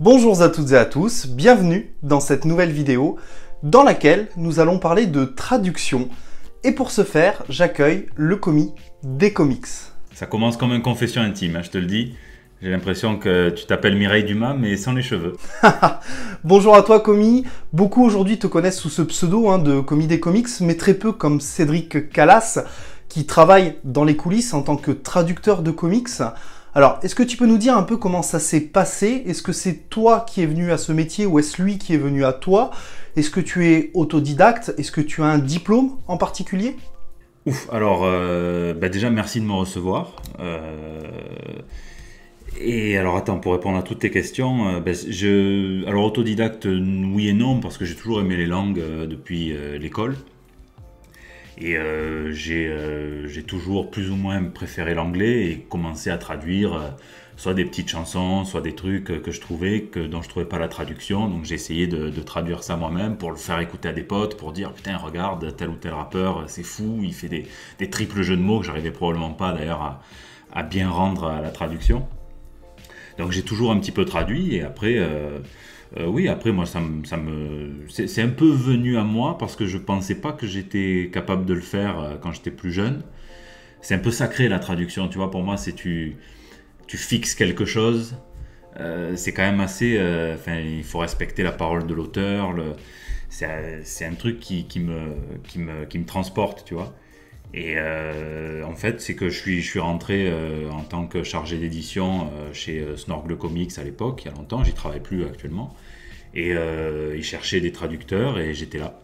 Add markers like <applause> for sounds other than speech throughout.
Bonjour à toutes et à tous, bienvenue dans cette nouvelle vidéo dans laquelle nous allons parler de traduction. Et pour ce faire, j'accueille le commis des comics. Ça commence comme une confession intime, hein, je te le dis. J'ai l'impression que tu t'appelles Mireille Dumas, mais sans les cheveux. <laughs> Bonjour à toi, commis. Beaucoup aujourd'hui te connaissent sous ce pseudo hein, de commis des comics, mais très peu comme Cédric Calas, qui travaille dans les coulisses en tant que traducteur de comics. Alors, est-ce que tu peux nous dire un peu comment ça s'est passé? Est-ce que c'est toi qui es venu à ce métier ou est-ce lui qui est venu à toi? Est-ce que tu es autodidacte? Est-ce que tu as un diplôme en particulier? Ouf, alors euh, bah déjà merci de me recevoir. Euh, et alors attends, pour répondre à toutes tes questions, euh, bah, alors autodidacte oui et non parce que j'ai toujours aimé les langues depuis l'école. Et euh, euh, j'ai toujours plus ou moins préféré l'anglais et commencé à traduire euh, soit des petites chansons, soit des trucs que je trouvais que dont je trouvais pas la traduction. Donc j'ai essayé de, traduire ça moi-même pour le faire écouter à des potes, pour dire putain regarde tel ou tel rappeur, c'est fou, il fait des, des, triples jeux de mots que j'arrivais probablement pas d'ailleurs à, à, bien rendre à la traduction. Donc j'ai toujours un petit peu traduit et après euh, oui, après, moi, ça, me, c'est un peu venu à moi parce que je pensais pas que j'étais capable de le faire euh, quand j'étais plus jeune. C'est un peu sacré la traduction, tu vois. Pour moi, c'est tu, tu fixes quelque chose. Euh, c'est quand même assez. Enfin, il faut respecter la parole de l'auteur. C'est un truc qui, me, qui, me, qui me transporte, tu vois. Et en fait, c'est que je suis, je suis rentré en tant que chargé d'édition chez Snorgle Comics à l'époque, il y a longtemps, j'y travaille plus actuellement. Et euh, ils cherchaient des traducteurs et j'étais là.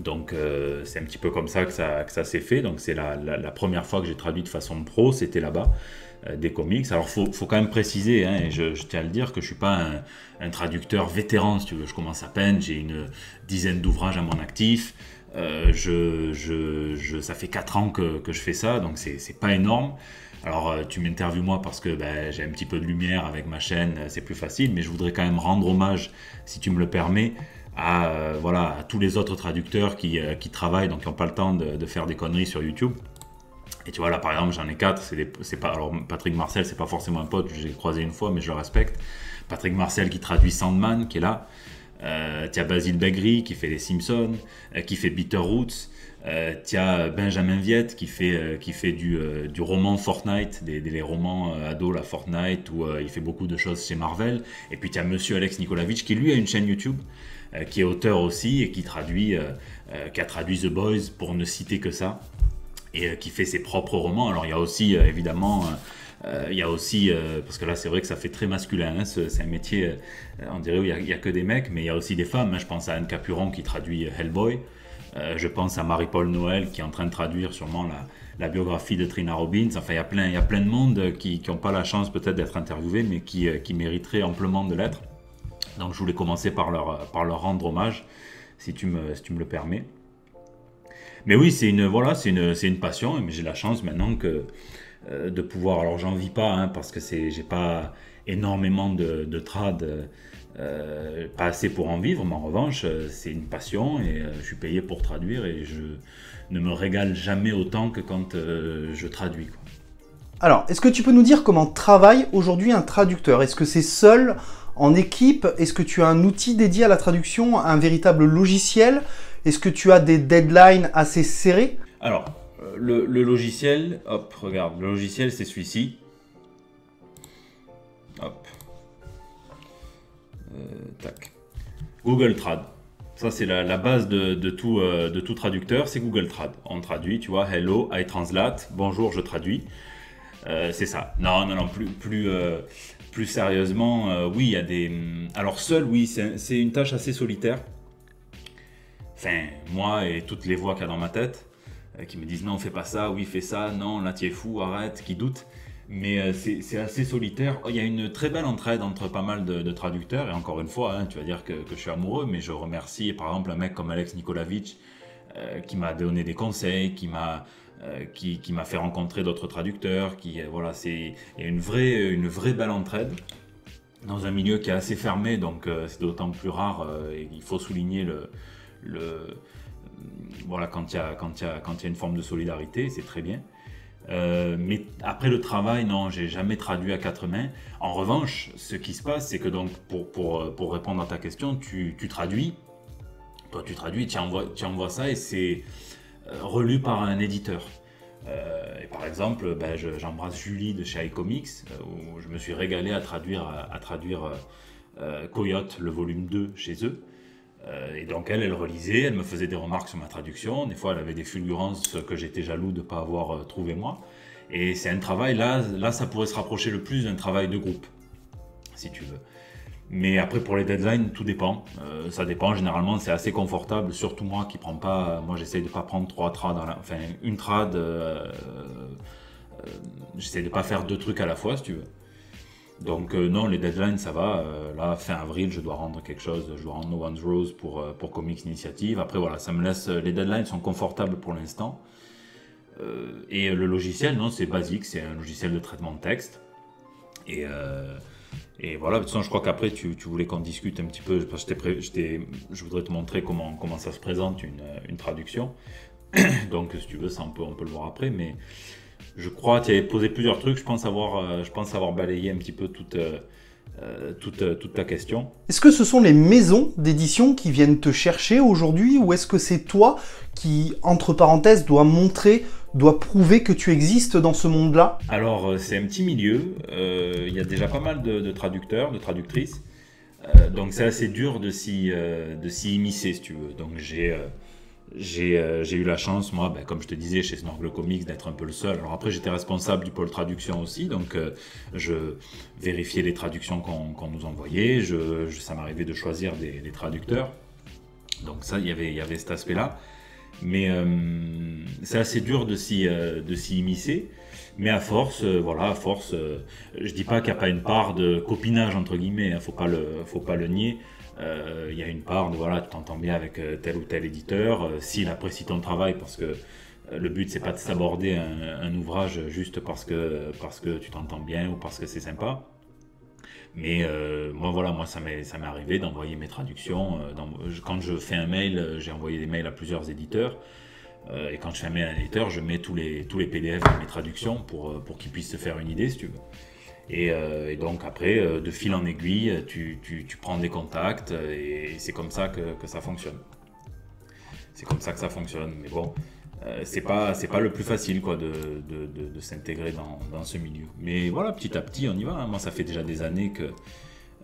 Donc euh, c'est un petit peu comme ça que ça, que ça s'est fait. Donc c'est la, la, première fois que j'ai traduit de façon pro, c'était là-bas, euh, des comics. Alors faut, faut quand même préciser, hein, et je, tiens à le dire, que je suis pas un, un, traducteur vétéran, si tu veux. Je commence à peine, j'ai une dizaine d'ouvrages à mon actif. Je, ça fait 4 ans que, je fais ça, donc c'est pas énorme. Alors, euh, tu m'interviews moi parce que ben, j'ai un petit peu de lumière avec ma chaîne, euh, c'est plus facile, mais je voudrais quand même rendre hommage, si tu me le permets, à, euh, voilà, tous les autres traducteurs qui, travaillent, donc qui n'ont pas le temps de, faire des conneries sur YouTube. Et tu vois, là par exemple, j'en ai quatre. C'est pas, alors, Patrick Marcel, c'est pas forcément un pote, j'ai croisé une fois, mais je le respecte. Patrick Marcel qui traduit Sandman, qui est là. Euh, tu as Basile Bagri qui fait Les Simpsons, qui fait Bitter Roots. Euh, tu as Benjamin Viette qui fait, euh, qui fait du, euh, du roman Fortnite, des, des romans ados, la Fortnite, où il fait beaucoup de choses chez Marvel. Et puis tu as Monsieur Alex Nikolavitch qui lui a une chaîne YouTube, qui est auteur aussi et qui, traduit, qui a traduit The Boys pour ne citer que ça, et qui fait ses propres romans. Alors il y a aussi évidemment. Il y a aussi, parce que là c'est vrai que ça fait très masculin, hein, c'est un métier, on dirait où il n'y a, que des mecs, mais il y a aussi des femmes. Hein. je pense à Anne Capuron qui traduit Hellboy. Euh, je pense à Marie-Paul Noël qui est en train de traduire sûrement la, biographie de Trina Robbins. Enfin, il y a plein, de monde qui n'ont pas la chance peut-être d'être interviewés, mais qui, euh, mériteraient amplement de l'être. Donc je voulais commencer par leur, rendre hommage, si tu me, le permets. Mais oui, c'est une, voilà, une, passion, mais j'ai la chance maintenant que, euh, de pouvoir. Alors j'en vis pas, hein, parce que c'est, j'ai pas énormément de, de trad euh, pas assez pour en vivre, mais en revanche, euh, c'est une passion et euh, je suis payé pour traduire et je ne me régale jamais autant que quand je traduis. Alors, est-ce que tu peux nous dire comment travaille aujourd'hui un traducteur? Est-ce que c'est seul, en équipe? Est-ce que tu as un outil dédié à la traduction, un véritable logiciel? Est-ce que tu as des deadlines assez serrés? Alors, le, le, logiciel, hop, regarde, le logiciel c'est celui-ci. Hop, euh, Google Trad. Ça, c'est la, base de, tout, euh, de tout traducteur, c'est Google Trad. On traduit, tu vois, hello, I translate, bonjour, je traduis. Euh, c'est ça. Non, non, non, plus, plus, plus sérieusement, oui, il y a des. Hum, alors, seul, oui, c'est une tâche assez solitaire. Enfin, moi et toutes les voix qu'il y a dans ma tête, qui me disent non, fais pas ça, oui, fais ça, non, là, tu es fou, arrête, qui doutent mais euh, c'est assez solitaire. Il y a une très belle entraide entre pas mal de, traducteurs, et encore une fois, hein, tu vas dire que, je suis amoureux, mais je remercie par exemple un mec comme Alex Nikolavitch euh, qui m'a donné des conseils, qui m'a euh, qui, fait rencontrer d'autres traducteurs, qui voilà, c'est une vraie une vraie belle entraide dans un milieu qui est assez fermé, donc c'est d'autant plus rare. il faut souligner le voilà quand il y a quand il y a quand il y a une forme de solidarité, c'est très bien. mais après le travail, non, j'ai jamais traduit à quatre mains. En revanche, ce qui se passe, c'est que donc pour, pour, pour, répondre à ta question, tu, tu traduis, toi tu traduis, tu envoies, tu envoies ça et c'est relu par un éditeur. Euh, et par exemple, ben, j'embrasse Julie de chez iComics, euh, où je me suis régalé à traduire, à, traduire euh, Coyote, le volume 2, chez eux. Et donc elle, elle relisait, elle me faisait des remarques sur ma traduction. Des fois, elle avait des fulgurances que j'étais jaloux de ne pas avoir trouvé moi. Et c'est un travail, là, là, ça pourrait se rapprocher le plus d'un travail de groupe, si tu veux. Mais après, pour les deadlines, tout dépend. Euh, ça dépend. Généralement, c'est assez confortable. Surtout moi qui prends pas. Moi, j'essaye de pas prendre trois trades. enfin, une trad. Euh, euh, j'essaye de pas faire deux trucs à la fois, si tu veux. Donc non, les deadlines, ça va. là, fin avril, je dois rendre quelque chose. Je dois rendre No One's Rose pour, pour Comics Initiative. Après, voilà, ça me laisse... Les deadlines sont confortables pour l'instant. et le logiciel, non, c'est basique. C'est un logiciel de traitement de texte. Et, voilà, de toute façon, je crois qu'après, tu, voulais qu'on discute un petit peu, parce que je voudrais te montrer comment, comment ça se présente une, une traduction. <coughs> Donc, si tu veux, ça, on peut, on peut le voir après. Mais je crois tu avais posé plusieurs trucs. Je pense avoir, euh, je pense avoir balayé un petit peu toute, euh, euh, toute, toute, ta question. Est-ce que ce sont les maisons d'édition qui viennent te chercher aujourd'hui ou est-ce que c'est toi qui, entre parenthèses, dois montrer doit prouver que tu existes dans ce monde-là? Alors, c'est un petit milieu. Euh, il y a déjà pas mal de, traducteurs, de traductrices. Euh, donc, c'est assez dur de s'y immiscer, si tu veux. Donc, j'ai j'ai eu la chance, moi, ben, comme je te disais, chez Snorgle Comics, d'être un peu le seul. Alors après, j'étais responsable du pôle traduction aussi, donc je vérifiais les traductions qu'on nous envoyait. Ça m'arrivait de choisir des, traducteurs. Donc ça, il y avait cet aspect-là. Mais euh, c'est assez dur de s'y euh, immiscer. Mais à force, euh, voilà, à force, je dis pas qu'il n'y a pas une part de copinage entre guillemets, il hein, faut faut pas le nier. Il y a une part de voilà, tu t'entends bien avec tel ou tel éditeur, s'il apprécie ton travail, parce que le but c'est pas de s'aborder un, ouvrage juste parce que parce que tu t'entends bien ou parce que c'est sympa. Mais euh, moi, voilà, moi, ça m'est, ça m'est arrivé d'envoyer mes traductions. Euh, quand je fais un mail, euh, j'ai envoyé des mails à plusieurs éditeurs. et quand je fais un mail à un éditeur, je mets tous les, tous les PDF de mes traductions pour, pour qu'ils puissent se faire une idée, si tu veux. Et, donc après, de fil en aiguille, tu, tu, tu prends des contacts et c'est comme ça que, que ça fonctionne. C'est comme ça que ça fonctionne. Mais bon, euh, c'est pas pas le plus facile quoi de, de, s'intégrer dans, dans, ce milieu. Mais voilà, petit à petit, on y va. Hein. Moi, ça fait déjà des années que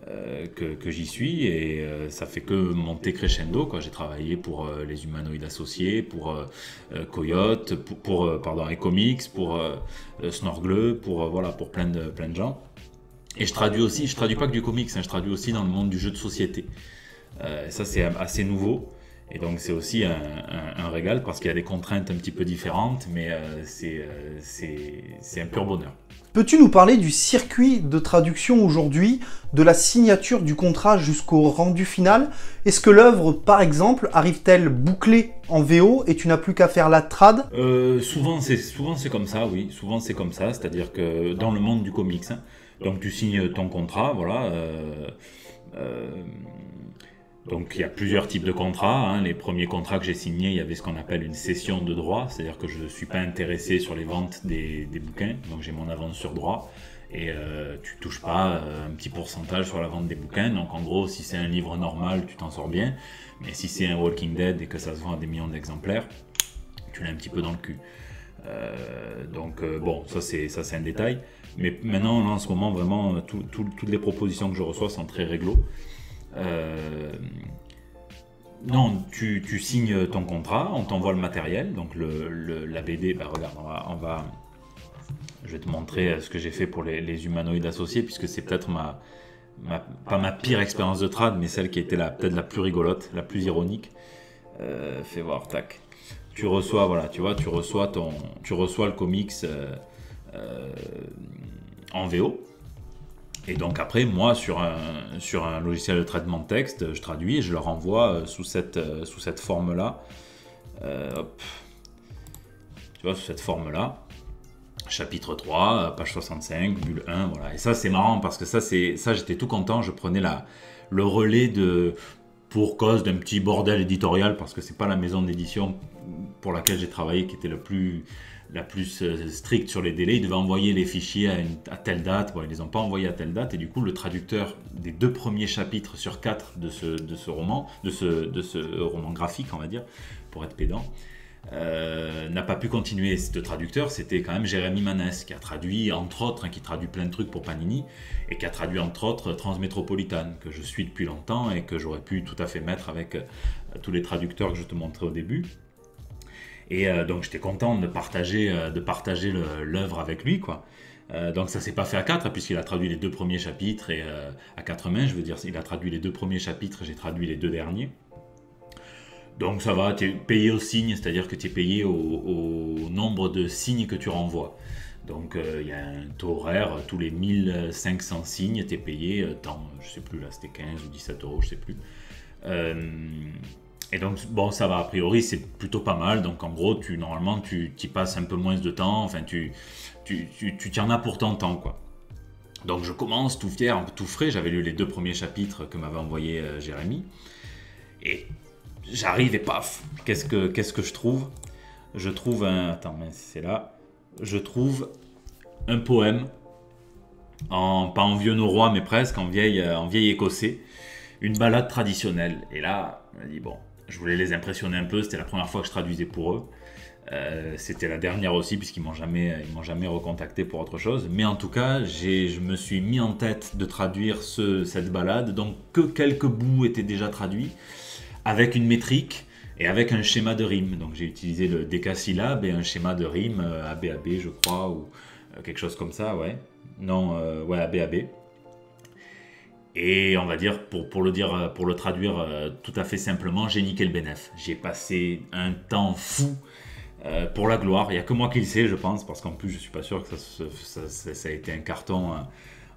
euh, que, j'y suis et euh, ça fait que monter crescendo. Quoi. J'ai travaillé pour les humanoïdes associés, pour Coyote, pour, pour pardon, Ecomics, pour Snorgle, pour voilà, pour plein de plein de gens. Et je traduis aussi, je traduis pas que du comics, hein, je traduis aussi dans le monde du jeu de société. ça c'est assez nouveau. Et donc c'est aussi un, régal parce qu'il y a des contraintes un petit peu différentes, mais euh, euh, c'est un pur bonheur. Peux-tu nous parler du circuit de traduction aujourd'hui, de la signature du contrat jusqu'au rendu final? Est-ce que l'œuvre, par exemple, arrive-t-elle bouclée en VO et tu n'as plus qu'à faire la trad? Euh, Souvent c'est comme ça, oui. Souvent c'est comme ça, c'est-à-dire que dans le monde du comics, hein, donc tu signes ton contrat, voilà. Euh, donc il y a plusieurs types de contrats. Hein. Les premiers contrats que j'ai signés, il y avait ce qu'on appelle une cession de droit, c'est-à-dire que je ne suis pas intéressé sur les ventes des, bouquins, donc j'ai mon avance sur droit. Et euh, tu touches pas euh, un petit pourcentage sur la vente des bouquins. Donc en gros, si c'est un livre normal, tu t'en sors bien. Mais si c'est un Walking Dead et que ça se vend à des millions d'exemplaires, tu l'as un petit peu dans le cul. Euh, donc euh, bon, ça c'est ça c'est un détail. Mais maintenant, en ce moment, vraiment, toutes les propositions que je reçois sont très réglo. Euh, non, tu, signes ton contrat, on t'envoie le matériel, donc la BD, bah regarde, on va, je vais te montrer euh, ce que j'ai fait pour les, humanoïdes associés, puisque c'est peut-être pas ma pire expérience de trad, mais celle qui était peut-être la plus rigolote, la plus ironique. Euh, fais voir, tac. Tu reçois, voilà, tu vois, tu reçois ton, tu reçois le comics en VO. Et donc après, moi, sur un, logiciel de traitement de texte, je traduis et je leur envoie euh, sous cette, euh, sous cette forme-là. Euh, tu vois, sous cette forme-là. Chapitre 3, page 65, bulle 1, voilà. Et ça, c'est marrant parce que ça, c'est ça j'étais tout content. Je prenais la, le relais de, pour cause d'un petit bordel éditorial parce que c'est pas la maison d'édition pour laquelle j'ai travaillé qui était le plus la plus stricte sur les délais. Ils devaient envoyer les fichiers à, telle date. Bon, ils les ont pas envoyés à telle date. Et du coup, le traducteur des deux premiers chapitres sur quatre de ce, de ce roman, de ce, de ce roman graphique, on va dire, pour être pédant, euh, n'a pas pu continuer. Ce traducteur, c'était quand même Jérémy Manès, qui a traduit, entre autres, hein, qui traduit plein de trucs pour Panini, et qui a traduit, entre autres, Transmétropolitane, que je suis depuis longtemps et que j'aurais pu tout à fait mettre avec euh, tous les traducteurs que je te montrais au début. Et euh, donc j'étais content de partager, de partager l'œuvre avec lui, quoi. donc ça s'est pas fait à quatre, puisqu'il a traduit les deux premiers chapitres, et à quatre mains, je veux dire, il a traduit les deux premiers chapitres, j'ai traduit les deux derniers. Donc ça va, tu es payé au signe, c'est-à-dire que tu es payé au, nombre de signes que tu renvoies. Donc euh, il y a un taux horaire, tous les 1500 signes, tu es payé euh, tant, je sais plus là, c'était 15 ou 17 euros, je sais plus. Euh, et donc bon, ça va, a priori c'est plutôt pas mal. Donc en gros, tu normalement tu y passes un peu moins de temps, enfin tu tu, tu, tu en as pour ton temps quoi. Donc je commence tout fier, tout frais, j'avais lu les deux premiers chapitres que m'avait envoyé Jérémy. Et j'arrive et paf, qu'est-ce que, qu'est-ce que je trouve? Je trouve un... Attends, mais c'est là. Je trouve un poème, en, pas en vieux norrois, mais presque en vieil, en vieil écossais, une balade traditionnelle. Et là, je me dit, bon, je voulais les impressionner un peu, c'était la première fois que je traduisais pour eux. Euh, c'était la dernière aussi, puisqu'ils m'ont jamais, ils m'ont jamais recontacté pour autre chose. Mais en tout cas, je me suis mis en tête de traduire ce, cette balade, donc que quelques bouts étaient déjà traduits avec une métrique et avec un schéma de rime. Donc j'ai utilisé le décasyllabe et un schéma de rime ABAB, euh, je crois, ou euh, quelque chose comme ça, ouais. Non, euh, ouais, ABAB. Et on va dire, pour, le dire, pour le traduire tout à fait simplement, j'ai niqué le bénéf. J'ai passé un temps fou pour la gloire. Il n'y a que moi qui le sais, je pense, parce qu'en plus, je suis pas sûr que ça, ça, a été un carton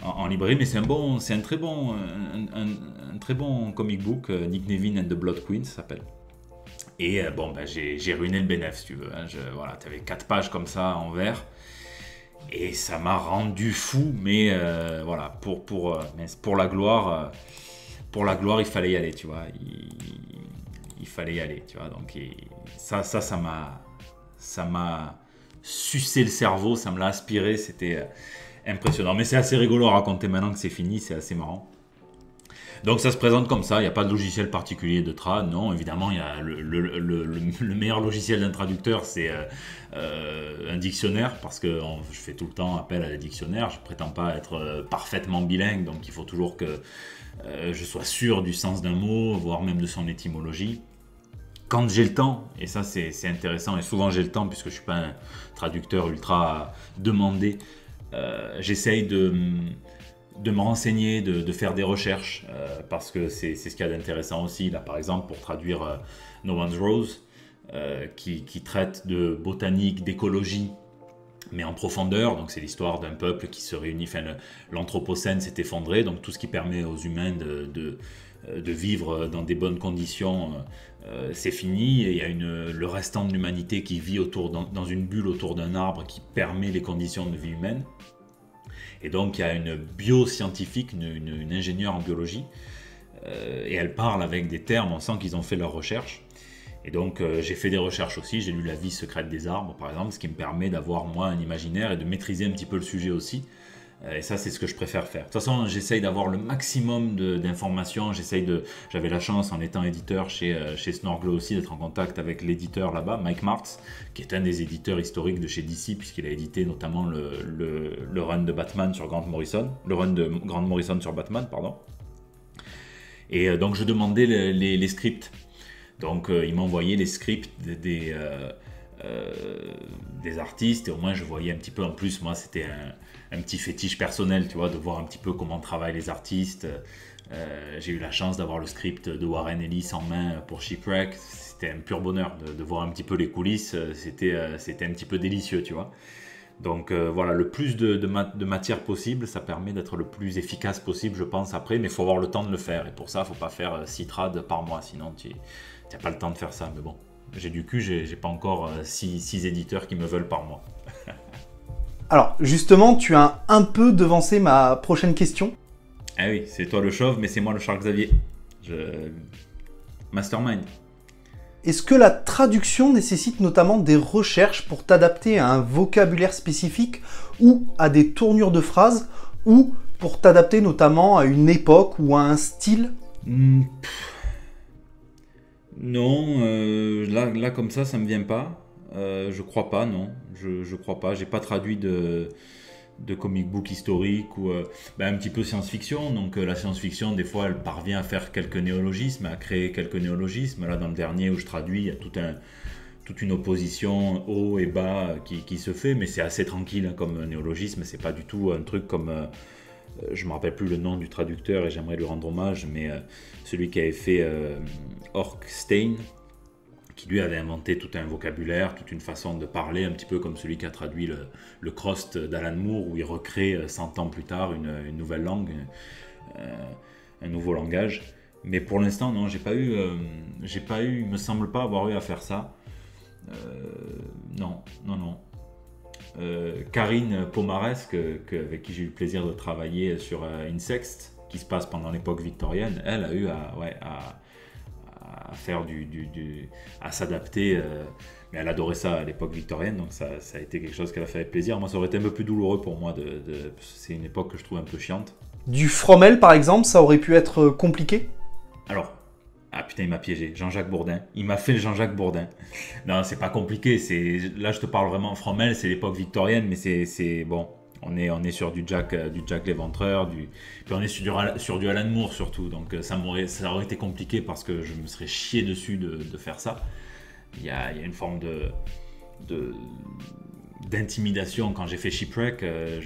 en, librairie, mais c'est un bon, un très bon, un, très bon comic book, euh, Nick Nevin and the Blood Queen, ça s'appelle. Et euh, bon, ben, j'ai ruiné le bénéfice, si tu veux. Hein. voilà, tu avais 4 pages comme ça en vert. Et ça m'a rendu fou, mais euh, voilà, pour, pour, pour la gloire, pour la gloire, il fallait y aller, tu vois. Il, fallait y aller, tu vois. Donc ça, ça, ça m'a, ça m'a sucé le cerveau, ça me l'a aspiré. C'était, impressionnant. Mais c'est assez rigolo à raconter maintenant que c'est fini, c'est assez marrant. Donc ça se présente comme ça, il n'y a pas de logiciel particulier de trad, non, évidemment, y a le, meilleur logiciel d'un traducteur, c'est euh, euh, un dictionnaire, parce que je fais tout le temps appel à des dictionnaires, je prétends pas être euh, parfaitement bilingue, donc il faut toujours que je sois sûr du sens d'un mot, voire même de son étymologie. Quand j'ai le temps, et ça c'est intéressant, et souvent j'ai le temps puisque je suis pas un traducteur ultra demandé, j'essaye de, de, me renseigner, de, faire des recherches, euh, parce que c'est ce qu'il y a d'intéressant aussi. Là, par exemple, pour traduire euh, No One's Rose, qui, qui, traite de botanique, d'écologie, mais en profondeur. Donc c'est l'histoire d'un peuple qui se réunit. L'anthropocène s'est effondré, donc tout ce qui permet aux humains de, vivre dans des bonnes conditions, c'est fini. Et il y a le restant de l'humanité qui vit autour dans, une bulle autour d'un arbre qui permet les conditions de vie humaine. Et donc il y a une bioscientifique, une, une, ingénieure en biologie, euh, et elle parle avec des termes, on sent qu'ils ont fait leurs recherches. Et donc euh, j'ai fait des recherches aussi, j'ai lu La vie secrète des arbres par exemple, ce qui me permet d'avoir moi un imaginaire et de maîtriser un petit peu le sujet aussi. Euh, et ça, c'est ce que je préfère faire. De toute façon, j'essaye d'avoir le maximum d'informations. J'essaye de. J'avais la chance, en étant éditeur chez, euh, chez Snorgle aussi, d'être en contact avec l'éditeur là-bas, Mike Martz, qui est un des éditeurs historiques de chez DC, puisqu'il a édité notamment le, le, run de Batman sur Grant Morrison, le run de Grant Morrison sur Batman, pardon. Et euh, donc, je demandais les, scripts. Donc, il m'a envoyé les scripts des. des artistes et au moins je voyais un petit peu en plus moi c'était un, un petit fétiche personnel, tu vois, de voir un petit peu comment travaillent les artistes. Euh, j'ai eu la chance d'avoir le script de Warren Ellis en main pour Shipwreck. C'était un pur bonheur de, voir un petit peu les coulisses. C'était, euh, c'était un petit peu délicieux, tu vois. Donc euh, voilà, le plus de, matière possible, ça permet d'être le plus efficace possible, je pense, après, mais il faut avoir le temps de le faire. Et pour ça, il faut pas faire 6 trades par mois, sinon tu n'as pas le temps de faire ça. Mais bon, j'ai du cul, j'ai pas encore 6 éditeurs qui me veulent par mois. <laughs> Alors, justement, tu as un peu devancé ma prochaine question. Ah oui, c'est toi le chauve, mais c'est moi le Charles Xavier. Je... Mastermind. Est-ce que la traduction nécessite notamment des recherches pour t'adapter à un vocabulaire spécifique ou à des tournures de phrases ou pour t'adapter notamment à une époque ou à un style? Hmm, Non, euh, là, là comme ça, ça me vient pas. Euh, je crois pas, non. Je, crois pas. J'ai pas traduit de, comic book historique ou euh, ben, un petit peu science-fiction. Donc la science-fiction, des fois, elle parvient à faire quelques néologismes, à créer quelques néologismes. Là, dans le dernier où je traduis, il y a toute une opposition haut et bas qui, se fait, mais c'est assez tranquille hein, comme néologisme. C'est pas du tout un truc comme euh, je me rappelle plus le nom du traducteur et j'aimerais lui rendre hommage, mais euh, celui qui avait fait euh, Orkstein, qui lui avait inventé tout un vocabulaire, toute une façon de parler, un petit peu comme celui qui a traduit le, le Crost d'Alan Moore, où il recrée 100 ans plus tard une, nouvelle langue, un nouveau langage. Mais pour l'instant, non, j'ai pas eu, j'ai pas eu, il me semble pas avoir eu à faire ça. non, non, non. Euh, Karine Pomares, avec qui j'ai eu le plaisir de travailler sur euh, Insect, qui se passe pendant l'époque victorienne, elle a eu à, faire du, à s'adapter. Euh, mais elle adorait ça à l'époque victorienne, donc ça, ça, a été quelque chose qu'elle a fait avec plaisir. Moi, ça aurait été un peu plus douloureux pour moi. De, c'est une époque que je trouve un peu chiante. Du Fromel, par exemple, ça aurait pu être compliqué? Alors, ah putain, il m'a piégé. Jean-Jacques Bourdin. Il m'a fait le Jean-Jacques Bourdin. Non, c'est pas compliqué. C'est là, je te parle vraiment Fromel, c'est l'époque victorienne, mais c'est bon. On est, on est sur du Jack, euh, du Jack l'éventreur, puis on est sur du, Alan Moore surtout. Donc euh, ça, aurait été compliqué parce que je me serais chié dessus de, faire ça. Il y, a, une forme d'intimidation quand j'ai fait Shipwreck. Euh,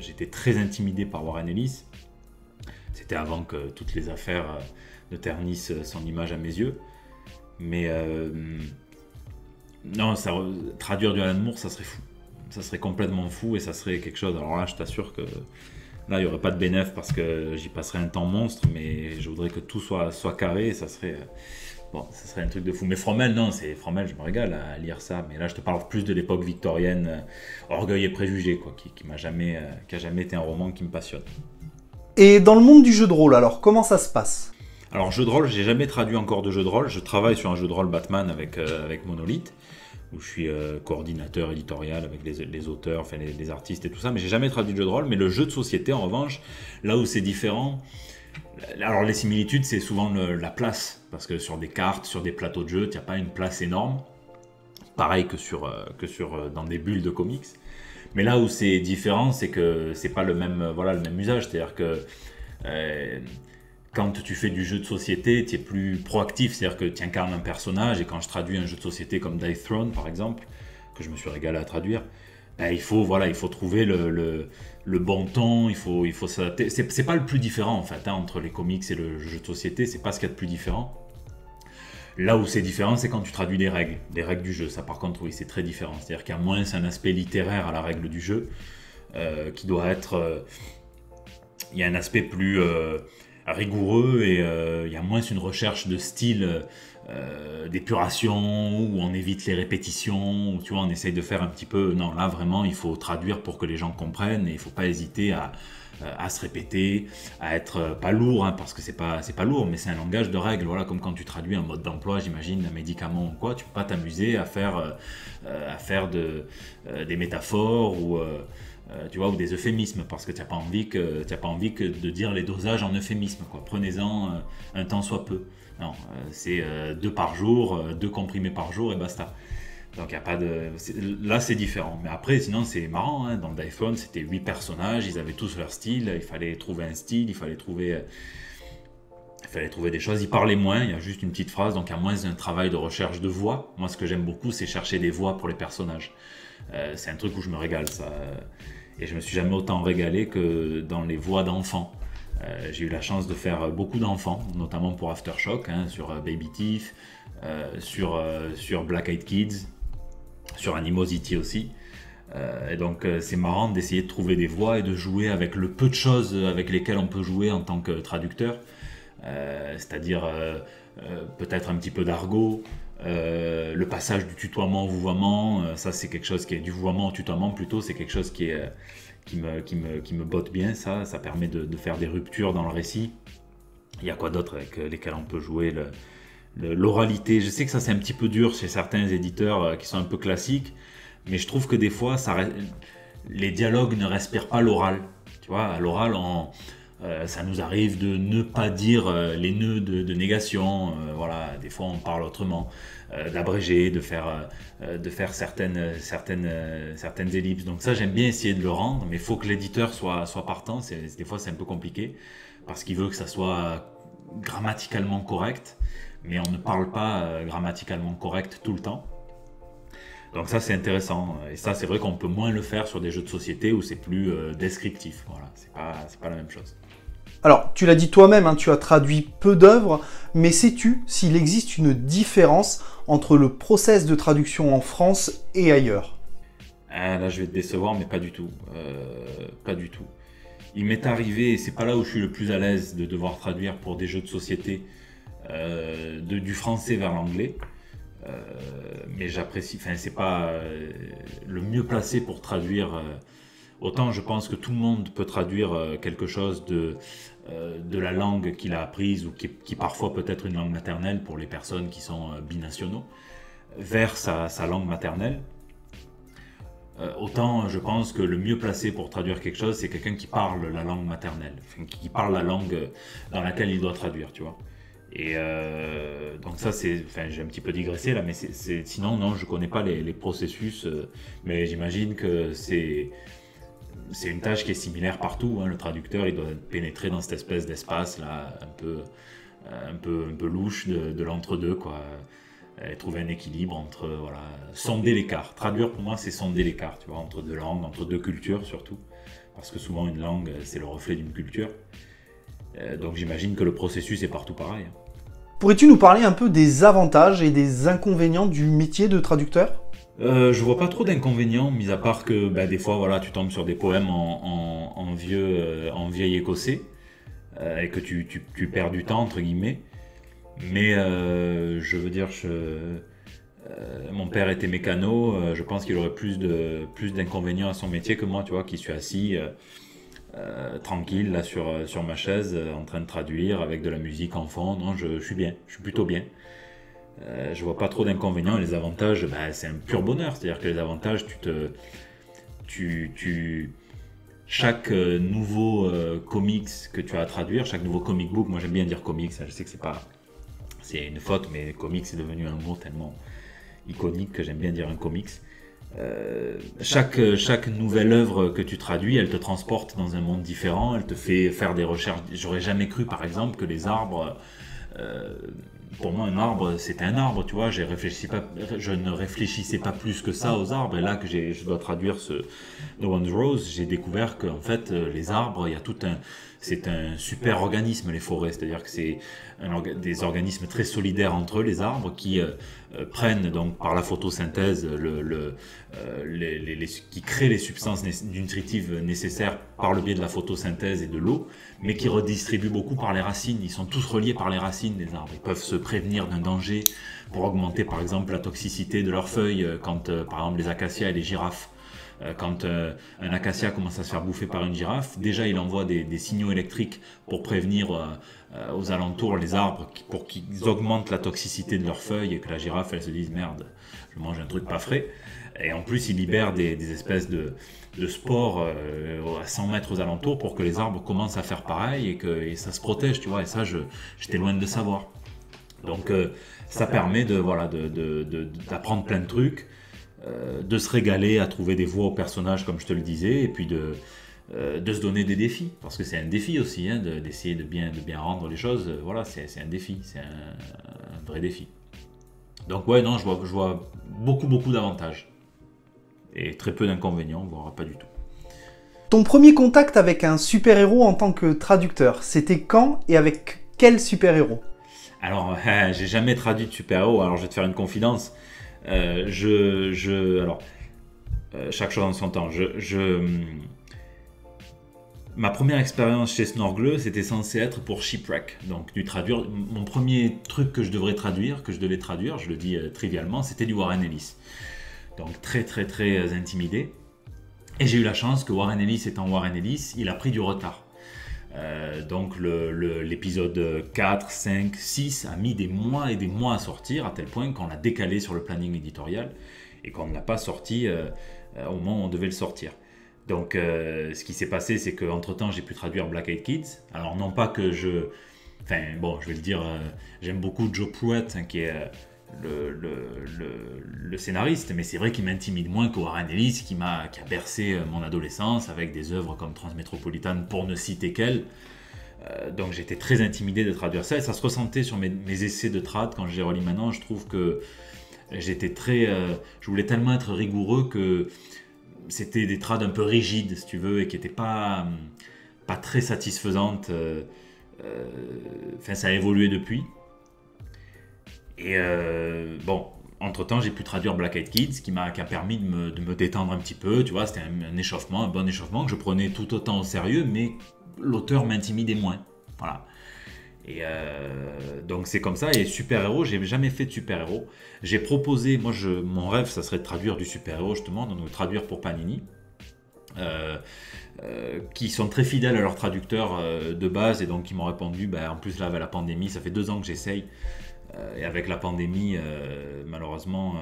j'étais très intimidé par Warren Ellis. C'était avant que toutes les affaires ne ternissent son image à mes yeux. Mais non, ça, traduire du Alan Moore, ça serait fou. Ça serait complètement fou et ça serait quelque chose. Alors là, je t'assure que là, il n'y aurait pas de bénéfice parce que j'y passerais un temps monstre, mais je voudrais que tout soit, soit carré et ça serait. Bon, ça serait un truc de fou. Mais Fromel, non, c'est Fromel, je me régale à lire ça. Mais là, je te parle plus de l'époque victorienne, euh, Orgueil et préjugé, quoi, qui, qui m'a jamais, euh, qui a jamais été un roman qui me passionne. Et dans le monde du jeu de rôle, alors, comment ça se passe? Alors, jeu de rôle, j'ai jamais traduit encore de jeu de rôle. Je travaille sur un jeu de rôle Batman avec, euh, avec Monolith, où je suis euh, coordinateur éditorial avec les, auteurs, enfin les, artistes et tout ça, mais j'ai jamais traduit de jeu de rôle. Mais le jeu de société, en revanche, là où c'est différent, alors les similitudes, c'est souvent la place, parce que sur des cartes, sur des plateaux de jeu, n'y a pas une place énorme, pareil que sur, euh, que sur dans des bulles de comics. Mais là où c'est différent, c'est que c'est pas le même, voilà, le même usage, c'est-à-dire que quand tu fais du jeu de société, tu es plus proactif, c'est-à-dire que tu incarnes un personnage, et quand je traduis un jeu de société comme Dice Throne, par exemple, que je me suis régalé à traduire, ben, il, faut, voilà, il faut trouver le, bon ton, il faut, il faut s'adapter. C'est, pas le plus différent, en fait, hein, entre les comics et le jeu de société, c'est pas ce qu'il y a de plus différent. Là où c'est différent, c'est quand tu traduis des règles, des règles du jeu. Ça, par contre, oui, c'est très différent. C'est-à-dire qu'il y a moins un aspect littéraire à la règle du jeu, euh, qui doit être... Euh, il y a un aspect plus... Euh, rigoureux et euh, il y a moins une recherche de style euh, d'épuration où on évite les répétitions, où tu vois, on essaye de faire un petit peu. Non, là vraiment, il faut traduire pour que les gens comprennent et il ne faut pas hésiter à, euh, à, se répéter, à être pas lourd, hein, parce que c'est pas, pas lourd, mais c'est un langage de règles. Voilà, comme quand tu traduis un mode d'emploi, j'imagine, un médicament ou quoi, tu peux pas t'amuser à faire, à faire de, des métaphores ou. Euh, tu vois, ou des euphémismes, parce que tu n'as pas envie que pas envie que de dire les dosages en euphémisme. Prenez-en euh, un temps soit peu. Non, euh, c'est deux par jour, deux comprimés par jour et basta. Donc il a pas de. Là c'est différent. Mais après, sinon c'est marrant. Hein. Dans l'iPhone, c'était huit personnages, ils avaient tous leur style. Il fallait trouver un style, il fallait trouver. Il fallait trouver des choses. Ils parlaient moins, il y a juste une petite phrase, donc a moins un travail de recherche de voix. Moi, ce que j'aime beaucoup, c'est chercher des voix pour les personnages. c'est un truc où je me régale. Ça. Et je me suis jamais autant régalé que dans les voix d'enfants. Euh, j'ai eu la chance de faire beaucoup d'enfants, notamment pour Aftershock, hein, sur euh, Baby Thief, euh, sur Black Eyed Kids, sur Animosity aussi. et donc c'est marrant d'essayer de trouver des voix et de jouer avec le peu de choses avec lesquelles on peut jouer en tant que traducteur. C'est-à-dire peut-être un petit peu d'argot, euh, le passage du tutoiement au vouvoiement, euh, ça c'est quelque chose qui est du vouvoiement au tutoiement plutôt, c'est quelque chose qui, est, euh, qui, me, qui, me, qui me botte bien, ça, ça permet de, faire des ruptures dans le récit. Il y a quoi d'autre avec lesquels on peut jouer? L'oralité. Je sais que ça c'est un petit peu dur chez certains éditeurs qui sont un peu classiques, mais je trouve que des fois, les dialogues ne respirent pas l'oral. Tu vois, à l'oral, ça nous arrive de ne pas dire les nœuds de, négation. voilà, des fois on parle autrement. Euh, d'abréger, de faire, euh, de faire certaines, certaines, certaines ellipses. Donc ça, j'aime bien essayer de le rendre, mais il faut que l'éditeur soit, soit partant. Des fois, c'est un peu compliqué, parce qu'il veut que ça soit grammaticalement correct, mais on ne parle pas euh, grammaticalement correct tout le temps. Donc ça c'est intéressant et ça c'est vrai qu'on peut moins le faire sur des jeux de société où c'est plus descriptif. Voilà, c'est pas, pas la même chose. Alors, tu l'as dit toi-même, hein, tu as traduit peu d'œuvres, mais sais-tu s'il existe une différence entre le process de traduction en France et ailleurs? Ah, Là, je vais te décevoir, mais pas du tout. Euh, pas du tout. Il m'est arrivé, et c'est pas là où je suis le plus à l'aise de devoir traduire pour des jeux de société euh, du français vers l'anglais. Euh, mais j'apprécie, enfin, c'est pas le mieux placé pour traduire. Autant je pense que tout le monde peut traduire quelque chose de, euh, de la langue qu'il a apprise ou qui, parfois peut être une langue maternelle pour les personnes qui sont euh, binationaux, vers sa, langue maternelle. Euh, autant je pense que le mieux placé pour traduire quelque chose, c'est quelqu'un qui parle la langue maternelle, qui parle la langue dans laquelle il doit traduire, tu vois. Et donc ça, c'est, enfin, j'ai un petit peu digressé là, mais sinon non, je connais pas les, processus, mais j'imagine que c'est c'est une tâche qui est similaire partout. Hein. Le traducteur, il doit pénétrer dans cette espèce d'espace là, un peu, un peu, un peu louche de, l'entre-deux, quoi. Et trouver un équilibre entre, voilà, sonder l'écart. Traduire pour moi, c'est sonder l'écart, tu vois, entre deux langues, entre deux cultures surtout, parce que souvent une langue, c'est le reflet d'une culture. Euh, donc j'imagine que le processus est partout pareil. Hein. Pourrais-tu nous parler un peu des avantages et des inconvénients du métier de traducteur? Euh, je vois pas trop d'inconvénients, mis à part que bah, des fois, voilà, tu tombes sur des poèmes en, vieux, euh, en vieil écossais euh, et que tu, perds du temps entre guillemets. Mais je veux dire, mon père était mécano. je pense qu'il aurait plus de plus d'inconvénients à son métier que moi, tu vois, qui suis assis tranquille là sur sur ma chaise en train de traduire avec de la musique en fond. Non, je suis bien, je suis plutôt bien. Euh, je vois pas trop d'inconvénients. Les avantages, bah, c'est un pur bonheur. C'est-à-dire que les avantages, tu te, chaque euh, nouveau euh, comics que tu as à traduire, chaque nouveau comic book, moi j'aime bien dire comics. Hein, je sais que c'est pas, c'est une faute, mais comics c'est devenu un mot tellement iconique que j'aime bien dire un comics. chaque, chaque nouvelle œuvre que tu traduis, elle te transporte dans un monde différent, elle te fait faire des recherches. J'aurais jamais cru, par exemple, que les arbres pour moi, un arbre, c'était un arbre, tu vois. Réfléchi pas, je ne réfléchissais pas plus que ça aux arbres. Et là, que je dois traduire ce The One's Rose, j'ai découvert qu'en fait, euh, les arbres, il y a tout un, c'est un super organisme, les forêts. C'est-à-dire que c'est des organismes très solidaires entre eux, les arbres, qui euh, euh, prennent donc par la photosynthèse, le, les, qui créent les substances nutritives nécessaires par le biais de la photosynthèse et de l'eau, mais qui redistribuent beaucoup par les racines. Ils sont tous reliés par les racines des arbres. Ils peuvent se prévenir d'un danger pour augmenter par exemple la toxicité de leurs feuilles quand par exemple les acacias et les girafes euh, quand euh, un acacia commence à se faire bouffer par une girafe, déjà il envoie des, signaux électriques pour prévenir euh, aux alentours les arbres pour qu'ils augmentent la toxicité de leurs feuilles et que la girafe elle se dise merde, je mange un truc pas frais. Et en plus, il libère des, espèces de, spores à 100 mètres aux alentours pour que les arbres commencent à faire pareil et que ça se protège, tu vois. Et ça, j'étais loin de savoir. Donc, ça permet de voilà d'apprendre plein de trucs. Euh, de se régaler à trouver des voix aux personnages, comme je te le disais, et puis de, euh, de se donner des défis, parce que c'est un défi aussi, hein, d'essayer de, bien, de bien rendre les choses. Voilà, c'est un défi, c'est un, vrai défi. Donc ouais, non, je vois, je vois beaucoup, beaucoup d'avantages. Et très peu d'inconvénients, voire pas du tout. Ton premier contact avec un super-héros en tant que traducteur, c'était quand et avec quel super-héros? Alors, <laughs> j'ai jamais traduit de super-héros, alors je vais te faire une confidence. Euh, je, je, alors, euh, chaque chose en son temps. Je, ma première expérience chez Snorgle, c'était censé être pour Shipwreck. Donc, du traduire. Mon premier truc que je devrais traduire, que je devais traduire, je le dis euh, trivialement, c'était du Warren Ellis. Donc, très, très, très intimidé. Et j'ai eu la chance que Warren Ellis étant Warren Ellis, il a pris du retard. Donc l'épisode 4, 5, 6 a mis des mois et des mois à sortir, à tel point qu'on l'a décalé sur le planning éditorial et qu'on ne l'a pas sorti au moment où on devait le sortir. Donc, ce qui s'est passé, c'est qu'entre-temps, j'ai pu traduire Black Eyed Kids. Alors, non pas que je Enfin, bon, je vais le dire, euh, j'aime beaucoup Joe Pruitt, hein, qui est euh, le, scénariste, mais c'est vrai qu'il m'intimide moins que Warren Ellis, qui, m'a, qui a bercé euh, mon adolescence avec des œuvres comme Transmétropolitane, pour ne citer qu'elle. donc j'étais très intimidé de traduire ça, et ça se ressentait sur mes, essais de trad quand je les relis maintenant. Je trouve que j'étais très. je voulais tellement être rigoureux que c'était des trades un peu rigides, si tu veux, et qui n'étaient pas, pas très satisfaisantes. Euh, enfin, ça a évolué depuis. Et euh, bon, entre-temps, j'ai pu traduire Black Eyed Kids, qui m'a permis de me, détendre un petit peu. Tu vois, c'était un, échauffement, un bon échauffement que je prenais tout autant au sérieux, mais l'auteur m'intimidait moins. Voilà. Et euh, donc c'est comme ça. Et super-héros, j'ai jamais fait de super-héros. J'ai proposé, moi, mon rêve, ça serait de traduire du super-héros, justement, donc de traduire pour Panini. Euh, qui sont très fidèles à leur traducteur euh, de base et donc qui m'ont répondu bah, en plus là avec la pandémie ça fait deux ans que j'essaye et avec la pandémie malheureusement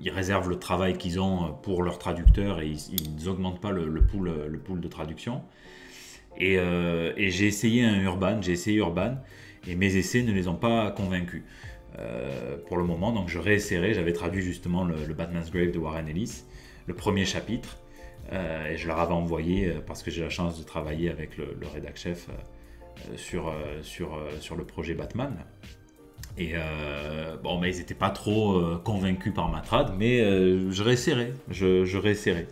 ils réservent le travail qu'ils ont pour leur traducteur et ils n'augmentent pas le, pool, de traduction. Et, j'ai essayé un Urban j'ai essayé Urban et mes essais ne les ont pas convaincus. Pour le moment donc je réessayerai. J'avais traduit justement le, Batman's Grave de Warren Ellis le premier chapitre euh, et je leur avais envoyé, euh, parce que j'ai la chance de travailler avec le, le rédac chef euh, sur le projet Batman. Et bon, mais ils n'étaient pas trop convaincus par ma trad, mais je réessayerai, je, je réessayerai.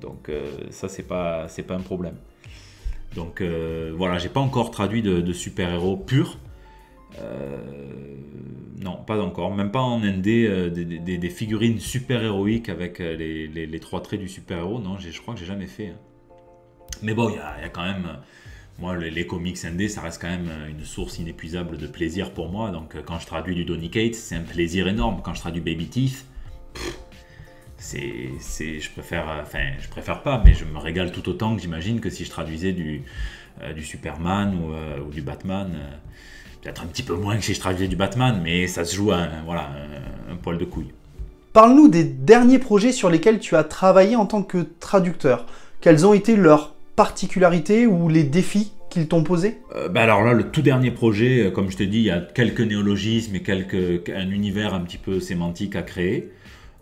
Donc ça, c'est pas, c'est pas un problème. Donc voilà, j'ai pas encore traduit de, super-héros purs. Non, pas encore. Même pas en ND, euh, des, figurines super héroïques avec euh, les, trois traits du super héros. Non, je crois que j'ai jamais fait. Hein. Mais bon, il y, a quand même. Euh, moi, les, comics ND, ça reste quand même une source inépuisable de plaisir pour moi. Donc, quand je traduis du Donny Cates, c'est un plaisir énorme. Quand je traduis Baby Teeth, c'est, je préfère, enfin, je préfère pas, mais je me régale tout autant que j'imagine que si je traduisais du, Superman ou, du Batman. Peut-être un petit peu moins que si je traduisais du Batman, mais ça se joue à un, voilà, un, poil de couille. Parle-nous des derniers projets sur lesquels tu as travaillé en tant que traducteur. Quelles ont été leurs particularités ou les défis qu'ils t'ont posés? Euh, bah Alors là, le tout dernier projet, euh, comme je te dis, il y a quelques néologismes et quelques, un univers un petit peu sémantique à créer.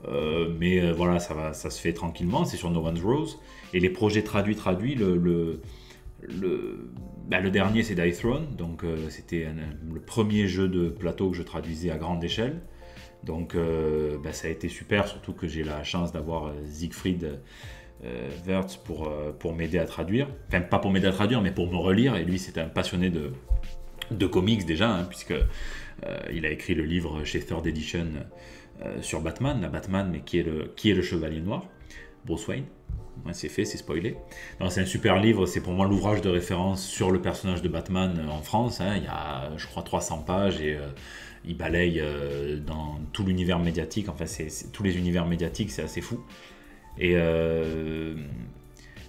Euh, mais voilà, ça, va, ça se fait tranquillement, c'est sur No One's Rose. Et les projets traduits, traduits, le, le, le, bah, dernier, c'est Die. Donc, euh, c'était le premier jeu de plateau que je traduisais à grande échelle. Donc, euh, bah, ça a été super, surtout que j'ai la chance d'avoir euh, Siegfried Wertz pour, pour m'aider à traduire. Enfin, pas pour m'aider à traduire, mais pour me relire. Et lui, c'était un passionné de, de comics déjà, hein, puisque il a écrit le livre chez Third Edition sur Batman, la Batman, mais qui est le, qui est le Chevalier Noir, Bruce Wayne c'est fait, c'est spoilé. C'est un super livre, c'est pour moi l'ouvrage de référence sur le personnage de Batman euh, en France. Hein. Il y a, je crois, 300 pages et euh, il balaye euh, dans tout l'univers médiatique. Enfin, c'est, tous les univers médiatiques, c'est assez fou. Et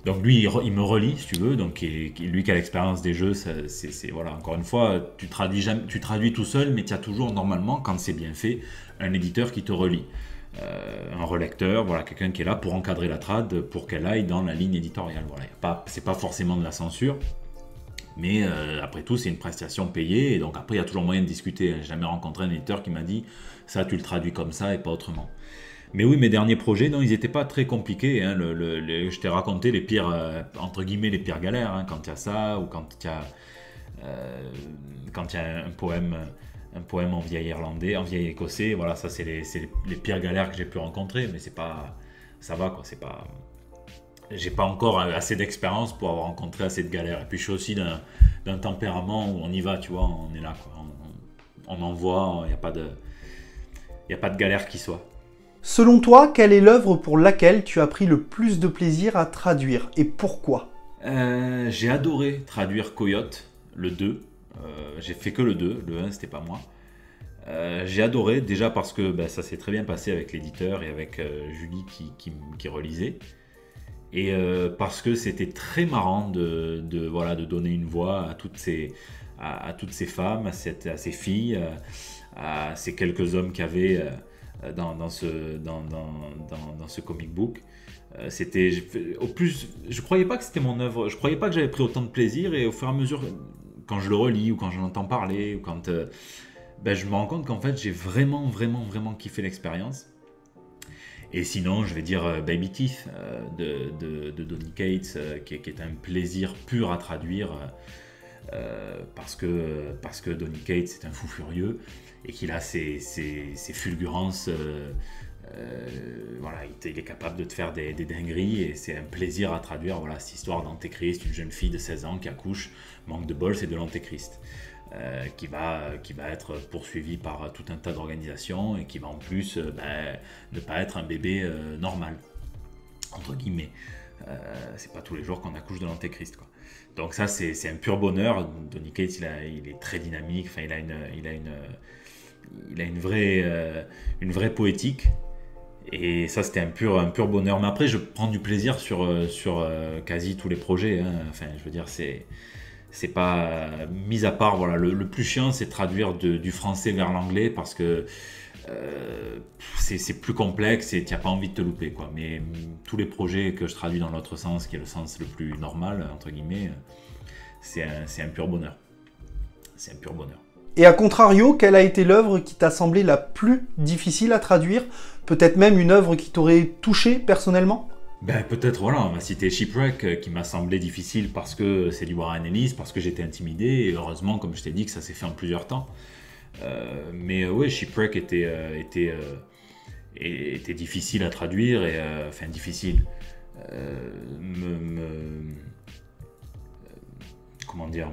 donc lui, il, me relie, si tu veux. Donc lui qui a l'expérience des jeux, c'est, voilà. Encore une fois, tu traduis, tu traduis tout seul, mais tu as toujours normalement, quand c'est bien fait, un éditeur qui te relie. Euh, un relecteur, voilà, quelqu'un qui est là pour encadrer la trad, pour qu'elle aille dans la ligne éditoriale. Voilà, c'est pas forcément de la censure, mais euh, après tout, c'est une prestation payée, et donc après, il y a toujours moyen de discuter. J'ai jamais rencontré un éditeur qui m'a dit ça, tu le traduis comme ça et pas autrement. Mais oui, mes derniers projets, non, ils n'étaient pas très compliqués. Hein. Je t'ai raconté les pires, euh, entre guillemets, les pires galères, hein, quand il y a ça, ou quand il y a, il y a un poème un poème en vieil irlandais, en vieil écossais. Voilà, ça c'est les, pires galères que j'ai pu rencontrer, mais c'est pas, ça va quoi, c'est pas, j'ai pas encore assez d'expérience pour avoir rencontré assez de galères. Et puis je suis aussi d'un tempérament où on y va, tu vois, on est là, quoi. On, envoie, il n'y a pas de, il a pas de galère qui soit. Selon toi, quelle est l'œuvre pour laquelle tu as pris le plus de plaisir à traduire et pourquoi? Euh, J'ai adoré traduire Coyote, le 2. Euh, j'ai fait que le 2, le 1 c'était pas moi. Euh, j'ai adoré déjà parce que ben, ça s'est très bien passé avec l'éditeur et avec Julie qui, qui, relisait. Et parce que c'était très marrant de, voilà, de donner une voix à toutes ces, à, toutes ces femmes, à, à ces filles, à, ces quelques hommes qu'il y avait dans, dans, ce, dans, dans, ce comic book. C'était au plus, je croyais pas que c'était mon œuvre, je croyais pas que j'avais pris autant de plaisir et au fur et à mesure, quand je le relis ou quand j'en entends parler ou quand ben, je me rends compte qu'en fait j'ai vraiment vraiment vraiment kiffé l'expérience. Et sinon, je vais dire euh, Baby Teeth euh, de, de, Donny Cates, euh, qui, est un plaisir pur à traduire, parce, que, parce que Donny Cates est un fou furieux et qu'il a ses, fulgurances. voilà, il, est capable de te faire des, dingueries et c'est un plaisir à traduire. Voilà, cette histoire d'Antéchrist, une jeune fille de 16 ans qui accouche, manque de bol, c'est de l'Antéchrist. Euh, qui, va, qui va être poursuivi par tout un tas d'organisations et qui va en plus euh, ben, ne pas être un bébé euh, normal, entre guillemets. c'est pas tous les jours qu'on accouche de l'antéchrist. Quoi. Donc ça, c'est un pur bonheur. Donny Cates, il, il, est très dynamique, enfin, il, a une, il, a une, il a une vraie, une vraie poétique. Et ça, c'était un pur, un pur bonheur. Mais après, je prends du plaisir sur, sur quasi tous les projets. Hein. Enfin, je veux dire, c'est c'est pas mis à part voilà le, plus chiant c'est traduire du français vers l'anglais parce que euh, c'est plus complexe et tu n'as pas envie de te louper quoi mais tous les projets que je traduis dans l'autre sens qui est le sens le plus normal entre guillemets c'est un, un pur bonheur c'est un pur bonheur et à contrario, quelle a été l'œuvre qui t'a semblé la plus difficile à traduire? Peut-être même une œuvre qui t'aurait touché personnellement? Ben, peut-être, voilà, on va citer Shipwreck euh, qui m'a semblé difficile parce que c'est du Warren Ellis, parce que j'étais intimidé, et heureusement, comme je t'ai dit, que ça s'est fait en plusieurs temps. Euh, mais euh, oui, Shipwreck était, difficile à traduire, et enfin difficile. Me, comment dire,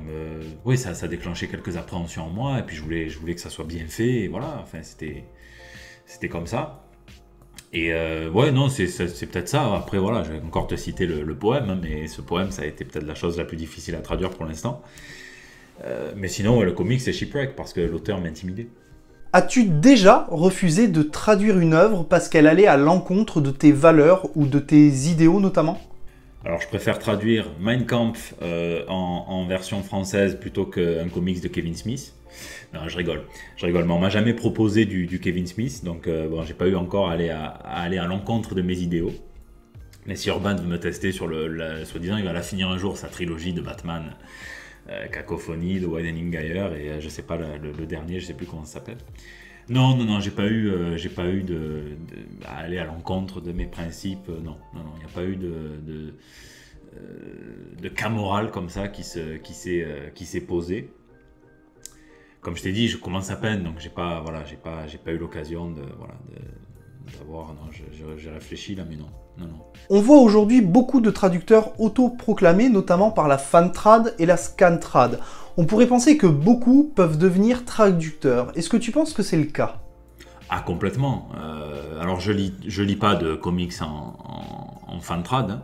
oui, ça, ça a déclenché quelques appréhensions en moi, et puis je voulais, que ça soit bien fait, et voilà, enfin, c'était, c'était comme ça. Et euh, ouais, non, c'est peut-être ça. Après, voilà, je vais encore te citer le, poème, hein, mais ce poème, ça a été peut-être la chose la plus difficile à traduire pour l'instant. Euh, mais sinon, le comic, c'est Shipwreck, parce que l'auteur m'intimidait. As-tu déjà refusé de traduire une œuvre parce qu'elle allait à l'encontre de tes valeurs ou de tes idéaux notamment? Alors je préfère traduire Mein Kampf euh, en, version française plutôt qu'un comics de Kevin Smith. Je rigole. Je rigole, mais on m'a jamais proposé du, Kevin Smith, donc euh, bon, j'ai pas eu encore à aller à, l'encontre de mes idéaux. Mais si Urban veut me tester sur le, soi-disant, il va la finir un jour, sa trilogie de Batman, euh, Cacophonie, de Widening Geyer, et je sais pas, le, dernier, je sais plus comment ça s'appelle. Non, non, non, j'ai pas eu, euh, j'ai pas eu de, à aller à l'encontre de mes principes. Euh, non, non, non, il n'y a pas eu de, de, euh, cas moral comme ça qui se, qui s'est, posé. Comme je t'ai dit, je commence à peine, donc j'ai pas, voilà, j'ai pas, j'ai pas eu l'occasion de, voilà, d'avoir. Non, j'ai réfléchi là, mais non, non, non. On voit aujourd'hui beaucoup de traducteurs autoproclamés, notamment par la fantrad et la scantrad. On pourrait penser que beaucoup peuvent devenir traducteurs. Est-ce que tu penses que c'est le cas? Ah, complètement. Euh, alors, je lis, je lis pas de comics en, en, fantrad. Hein.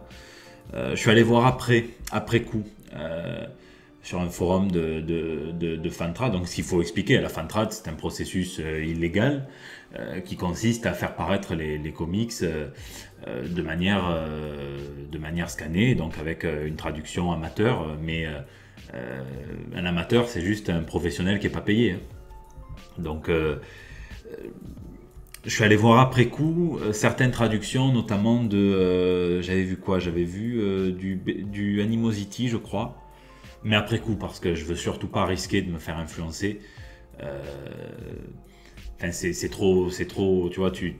Euh, je suis allé voir après, après coup. Euh, sur un forum de, de, de, fantrad. Donc, s'il faut expliquer, la fantrad, c'est un processus illégal qui consiste à faire paraître les, comics de, manière, de manière scannée, donc avec une traduction amateur, mais euh, un amateur, c'est juste un professionnel qui n'est pas payé. Hein. Donc, euh, je suis allé voir après coup euh, certaines traductions, notamment de. J'avais vu quoi? J'avais vu du, du, Animosity, je crois. Mais après coup, parce que je veux surtout pas risquer de me faire influencer. Enfin, c'est trop, c'est trop. Tu vois, tu.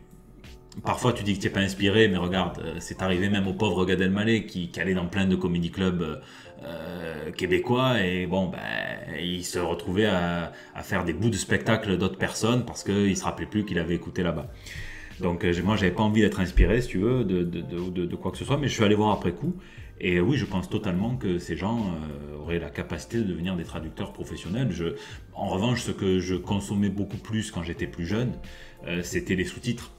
Parfois, tu dis que tu n'es pas inspiré, mais regarde, c'est arrivé même au pauvre Gad Elmaleh qui, allait dans plein de comédie clubs euh, québécois et bon ben il se retrouvait à, faire des bouts de spectacle d'autres personnes parce qu'il se rappelait plus qu'il avait écouté là-bas. Donc euh, moi j'avais pas envie d'être inspiré si tu veux de, quoi que ce soit mais je suis allé voir après coup et oui je pense totalement que ces gens euh, la capacité de devenir des traducteurs professionnels. En revanche ce que je consommais beaucoup plus quand j'étais plus jeune c'était les sous-titres.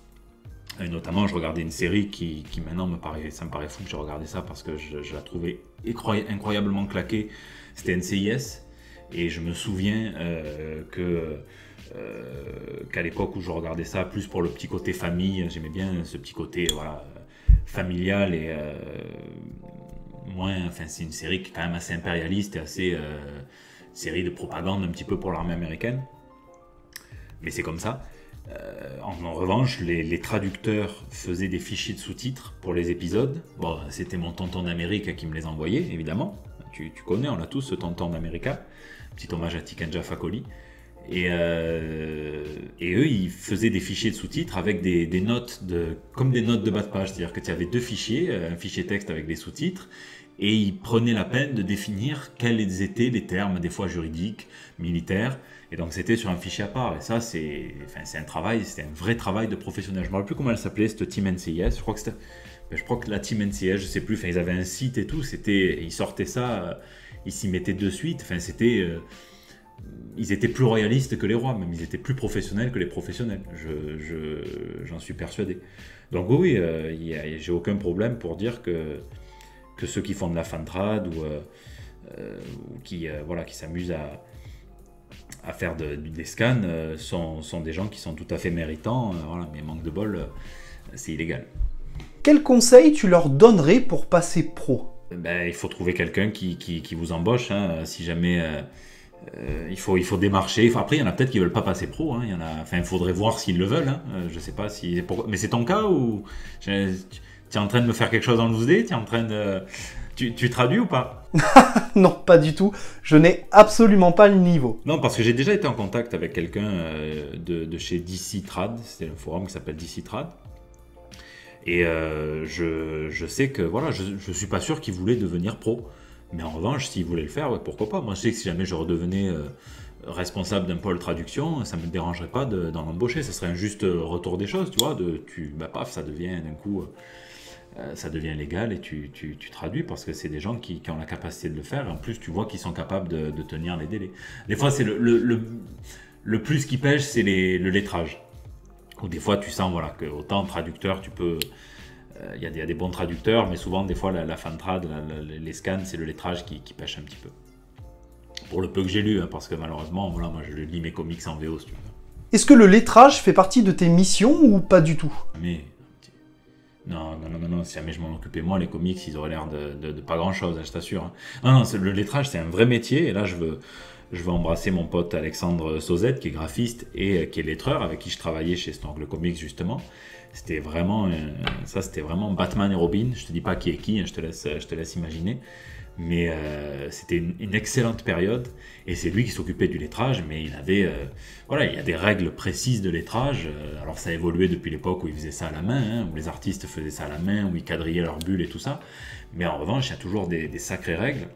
Notamment, je regardais une série qui, maintenant me paraît, ça me paraît fou que j'ai regardé ça parce que je, la trouvais incroyablement claquée. C'était NCIS. Et je me souviens euh, euh, qu'à l'époque où je regardais ça, plus pour le petit côté famille, j'aimais bien ce petit côté voilà, familiale et moins. Enfin, c'est une série qui est quand même assez impérialiste et assez série de propagande un petit peu pour l'armée américaine. Mais c'est comme ça. en, revanche, les, traducteurs faisaient des fichiers de sous-titres pour les épisodes. Bon, c'était mon tonton d'Amérique qui me les envoyait, évidemment. Tu, connais, on a tous ce tonton d'Amérique. Petit hommage à Tikanja Fakoli. Euh, et, eux, ils faisaient des fichiers de sous-titres avec des, notes de, comme des notes de bas de page. C'est-à-dire que tu avais deux fichiers, euh, un fichier texte avec des sous-titres, et ils prenaient la peine de définir quels étaient les termes, des fois juridiques, militaires. Et donc c'était sur un fichier à part. Et ça, c'est enfin, un travail, c'était un vrai travail de professionnel. Je ne me rappelle plus comment elle s'appelait, cette team NCIS. Je crois que. Ben, je crois que la team NCIS, je sais plus, enfin, ils avaient un site et tout, ils sortaient ça, euh, ils s'y mettaient de suite, enfin, c'était, ils étaient plus royalistes que les rois, même ils étaient plus professionnels que les professionnels. j'en suis persuadé. Donc oui, euh, j'ai aucun problème pour dire que, que ceux qui font de la fantrad ou, euh, euh, qui, voilà, qui s'amusent à, à faire des scans sont, sont, des gens qui sont tout à fait méritants. voilà, mais manque de bol, c'est illégal. Quel conseil tu leur donnerais pour passer pro? Ben, Il faut trouver quelqu'un qui, qui, qui, vous embauche. Hein, si jamais euh, il, faut, il faut démarcher. après, il y en a peut-être qui veulent pas passer pro. Hein. Il y en a, enfin, faudrait voir s'ils le veulent. Hein. Euh, je sais pas si. Mais c'est ton cas ou tu es en train de me faire quelque chose en loose day Tu es en train de. Tu, tu traduis ou pas? <laughs> Non, pas du tout. Je n'ai absolument pas le niveau. Non, parce que j'ai déjà été en contact avec quelqu'un euh, de, de, chez DC Trad. C'est un forum qui s'appelle DC Trad. Et je, je, sais que voilà, je, je suis pas sûr qu'il voulait devenir pro. Mais en revanche, s'il voulait le faire, pourquoi pas? Moi, je sais que si jamais je redevenais euh, responsable d'un pôle traduction, ça ne me dérangerait pas d'en embaucher. Ce serait un juste retour des choses, tu vois. De, tu, bah, paf, ça devient d'un coup, euh, ça devient légal et tu, tu, traduis parce que c'est des gens qui, qui, ont la capacité de le faire. Et en plus, tu vois qu'ils sont capables de, de, tenir les délais. Des fois, c'est le, le, le, plus qui pêche, c'est le lettrage. Ou des fois, tu sens voilà, que autant traducteur, tu peux euh, il y, a des bons traducteurs, mais souvent, des fois, la, la fantrad, les scans, c'est le lettrage qui, pêche un petit peu. Pour le peu que j'ai lu, hein, parce que malheureusement, voilà, moi je lis mes comics en VO, si tu veux. Est-ce que le lettrage fait partie de tes missions ou pas du tout? Mais. Non, non, non, non, si jamais je m'en occupais moi, les comics, ils auraient l'air de, pas grand-chose, hein, je t'assure. Hein. Non, non, le lettrage, c'est un vrai métier, et là, je veux, je veux embrasser mon pote Alexandre Sauzette, qui est graphiste et euh, qui est lettreur, avec qui je travaillais chez Stangle Comics, justement. C'était vraiment, euh, ça c'était vraiment Batman et Robin. Je te dis pas qui est qui, hein, je, te laisse, je te laisse imaginer. Mais euh, c'était une, excellente période et c'est lui qui s'occupait du lettrage. Mais il avait, euh, voilà, il y a des règles précises de lettrage. alors ça a évolué depuis l'époque où il faisait ça à la main, hein, où les artistes faisaient ça à la main, où ils quadrillaient leurs bulles et tout ça. Mais en revanche, il y a toujours des, des sacrées règles.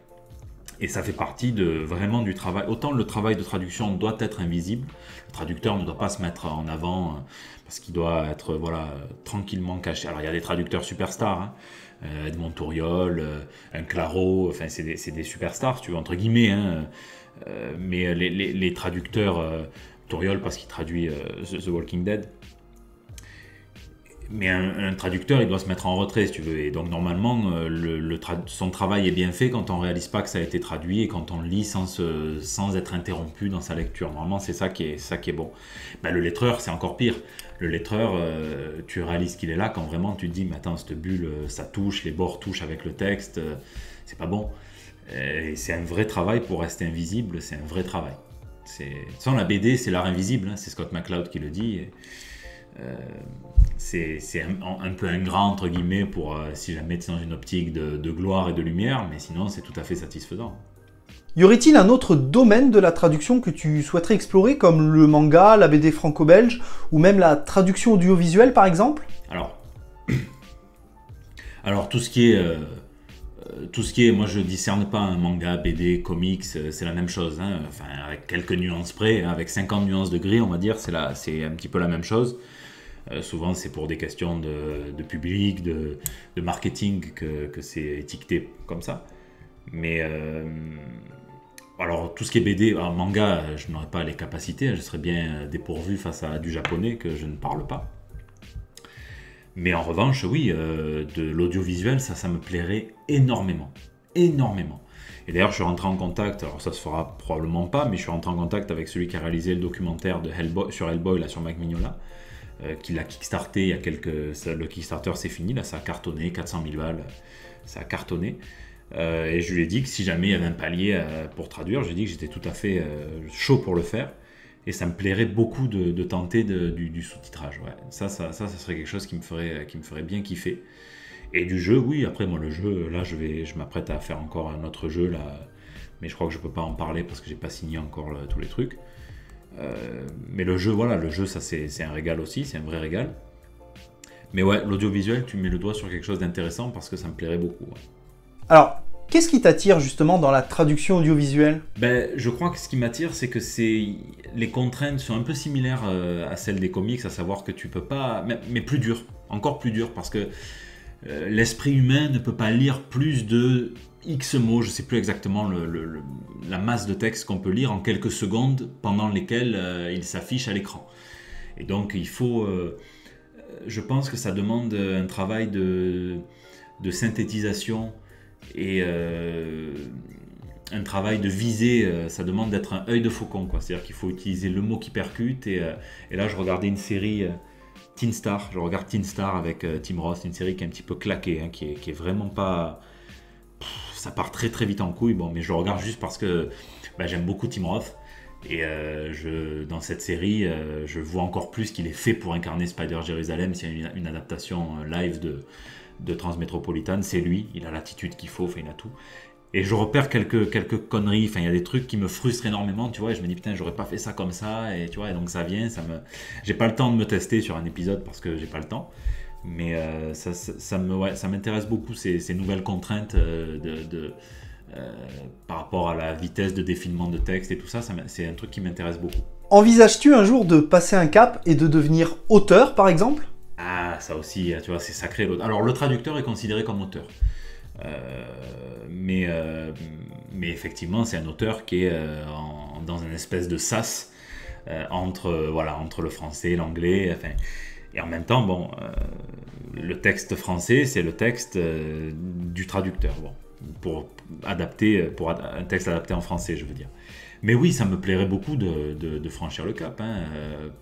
Et ça fait partie de vraiment du travail. Autant le travail de traduction doit être invisible, le traducteur ne doit pas se mettre en avant parce qu'il doit être voilà tranquillement caché. Alors il y a des traducteurs superstars, hein. Euh, Edmond Touriol, euh, un Claro, enfin c'est des, superstars, tu veux entre guillemets. Hein. Euh, mais les, traducteurs Touriol parce qu'il traduit The Walking Dead, mais un, traducteur, il doit se mettre en retrait, si tu veux. Et donc, normalement, le, son travail est bien fait quand on réalise pas que ça a été traduit et quand on lit sans, être interrompu dans sa lecture. Normalement, c'est ça qui est, ça qui est bon. Ben, le lettreur, c'est encore pire. Le lettreur, euh, tu réalises qu'il est là quand vraiment tu te dis, mais attends, cette bulle, euh, ça touche, les bords touchent avec le texte, c'est pas bon. Et c'est un vrai travail pour rester invisible, c'est un vrai travail. Sans la BD, c'est l'art invisible, hein, c'est Scott McCloud qui le dit. Euh, c'est un, peu ingrat entre guillemets pour euh, si jamais tu dans une optique de, gloire et de lumière, mais sinon c'est tout à fait satisfaisant. Y aurait-il un autre domaine de la traduction que tu souhaiterais explorer, comme le manga, la BD franco-belge, ou même la traduction audiovisuelle par exemple? Alors, <coughs> alors tout ce qui est euh, tout ce qui est, moi je discerne pas un manga, BD, comics, c'est la même chose, hein. enfin avec quelques nuances près, avec 50 nuances de gris on va dire, c'est un petit peu la même chose. Euh, souvent, c'est pour des questions de, public, de, marketing que, c'est étiqueté comme ça. Mais euh, alors, tout ce qui est BD, en manga, je n'aurais pas les capacités, je serais bien dépourvu face à du japonais que je ne parle pas. Mais en revanche, oui, euh, de l'audiovisuel, ça, ça me plairait énormément. Énormément. Et d'ailleurs, je suis rentré en contact, alors ça se fera probablement pas, mais je suis rentré en contact avec celui qui a réalisé le documentaire de Hellboy, sur Hellboy, là, sur Mac Mignola, qu'il a kickstarté il y a quelques. le Kickstarter c'est fini, là ça a cartonné, 400 000 balles, ça a cartonné. Et je lui ai dit que si jamais il y avait un palier pour traduire, j'ai dit que j'étais tout à fait chaud pour le faire. Et ça me plairait beaucoup de, tenter du, sous-titrage. Ça, ça, ça, ça, serait quelque chose qui me ferait, qui me ferait bien kiffer. Et du jeu, oui, après moi le jeu, là je je m'apprête à faire encore un autre jeu là, mais je crois que je peux pas en parler parce que j'ai pas signé encore tous les trucs. Euh, mais le jeu, voilà, le jeu ça c'est un régal aussi, c'est un vrai régal. Mais ouais, l'audiovisuel, tu mets le doigt sur quelque chose d'intéressant parce que ça me plairait beaucoup. Alors, qu'est-ce qui t'attire justement dans la traduction audiovisuelle? Ben, je crois que ce qui m'attire, c'est que les contraintes sont un peu similaires euh, à celles des comics, à savoir que tu peux pas, mais plus dur, encore plus dur, parce que euh, l'esprit humain ne peut pas lire plus de X mots, je ne sais plus exactement la masse de texte qu'on peut lire en quelques secondes pendant lesquelles euh, il s'affiche à l'écran. Et donc il faut, euh, je pense que ça demande un travail de, synthétisation et un travail de visée, ça demande d'être un œil de faucon. C'est-à-dire qu'il faut utiliser le mot qui percute. Et, et là je regardais une série Teen Star, je regarde Teen Star avec euh, Tim Ross, une série qui est un petit peu claquée, hein, qui, est, vraiment pas. ça part très très vite en couille, bon, mais je regarde juste parce que bah, j'aime beaucoup Tim Roth. Et euh, dans cette série, euh, je vois encore plus qu'il est fait pour incarner Spider Jérusalem. Y a une, adaptation live de, de Transmétropolitane, c'est lui. Il a l'attitude qu'il faut, enfin, il a tout. Et je repère quelques, quelques conneries, enfin il y a des trucs qui me frustrent énormément, tu vois, et je me dis putain j'aurais pas fait ça comme ça, et tu vois, et donc ça vient, ça me... J'ai pas le temps de me tester sur un épisode parce que j'ai pas le temps, mais euh, ça, ça, m'intéresse beaucoup ces, nouvelles contraintes euh, de euh, par rapport à la vitesse de défilement de texte et tout ça, ça c'est un truc qui m'intéresse beaucoup. Envisages-tu un jour de passer un cap et de devenir auteur par exemple? Ah ça aussi, tu vois, c'est sacré. Alors le traducteur est considéré comme auteur. Euh, mais, euh, mais effectivement, c'est un auteur qui est euh, dans une espèce de sas entre, voilà, entre le français et l'anglais. Et en même temps, bon, le texte français, c'est le texte du traducteur. Bon, pour adapter, pour un texte adapté en français, je veux dire. Mais oui, ça me plairait beaucoup de, franchir le cap. Hein.